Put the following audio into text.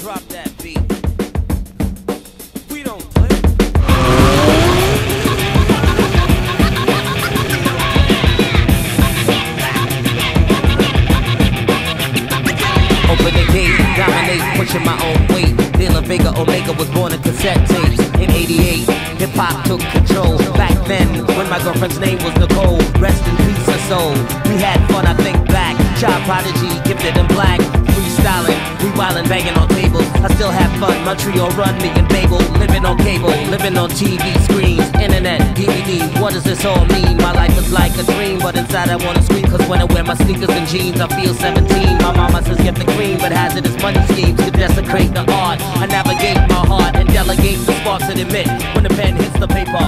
Drop that beat. We don't play. Open the gate, dominate, pushing my own weight. Dealing bigger. Omega was born in cassette tapes. In 88, hip hop took control. Back then, when my girlfriend's name was Nicole, rest in peace her soul. We had fun, I think back. Child prodigy, gifted in black. We wildin', banging on tables. I still have fun, Montreal run me and Babel. Living on cable, living on TV screens, internet, DVD. What does this all mean? My life is like a dream, but inside I wanna scream. Cause when I wear my sneakers and jeans, I feel 17. My mama says get the cream, but hazardous money schemes to desecrate the art. I navigate my heart and delegate the sparks that emit when the pen hits the paper.